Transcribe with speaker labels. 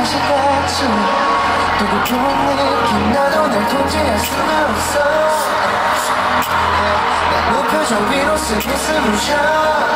Speaker 1: 다시 같이 두고 좋은 느낌 나도 날 통제할 수가 없어 난 무표정 위로 숨을 쉬어